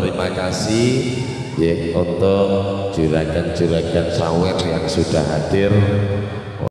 Terima kasih. Ya, untuk juragan-juragan sawer yang sudah hadir